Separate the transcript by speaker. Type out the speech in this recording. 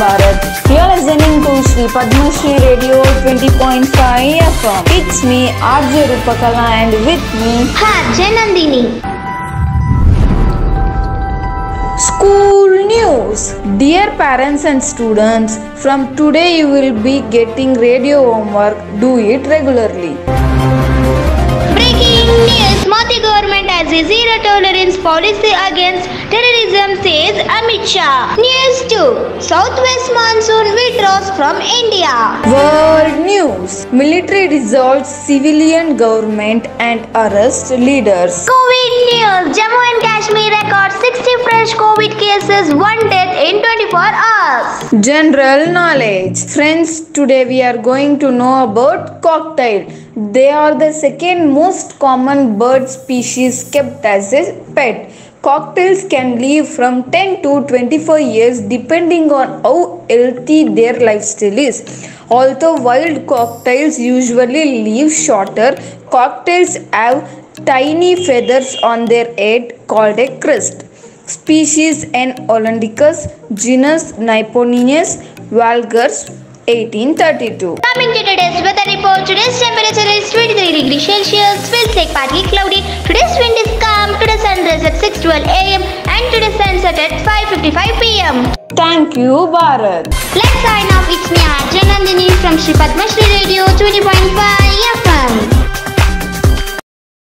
Speaker 1: Bharat. You're listening to Sri Padma Shri Radio 20.5 FM. It's me, RJ Rupakala, and with me,
Speaker 2: Harjay Nandini.
Speaker 1: School News. Dear parents and students, from today you will be getting radio homework. Do it regularly.
Speaker 2: Breaking a zero tolerance policy against terrorism, says Amit Shah. News 2 Southwest monsoon withdraws from India.
Speaker 1: World News. Military dissolves civilian government and arrests leaders.
Speaker 2: COVID news Jammu and Kashmir records 60 fresh COVID cases, one death in 24 hours.
Speaker 1: General knowledge. Friends, today we are going to know about cockatiel. They are the second most common bird species kept as a pet. Cockatiels can live from 10 to 24 years depending on how healthy their lifestyle is. Although wild cockatiels usually live shorter, cockatiels have tiny feathers on their head called a crest. Species N. hollandicus, genus Nymphicus vulgus, 1832.
Speaker 2: Coming to today's weather report, today's temperature is 23 degrees Celsius, will take partly cloudy. Today's wind is calm, today's sunrise at 6.12 am and today's sunset at 5.55 pm.
Speaker 1: Thank you, Bharat.
Speaker 2: Let's sign off. It's me, RJ Nandini from Shri Padmashree Radio 20.5 FM.